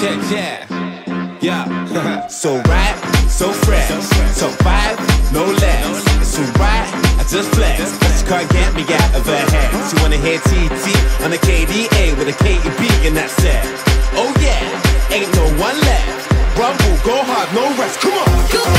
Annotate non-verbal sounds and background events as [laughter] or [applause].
Yeah, yeah, yeah. [laughs] so right, so fresh, so five, no less. So right, I just flex. She can't get me out of her head. She wanna hear TT on the KDA with a KEB and that's it. Oh yeah, ain't no one left. Rumble, go hard, no rest. Come on. You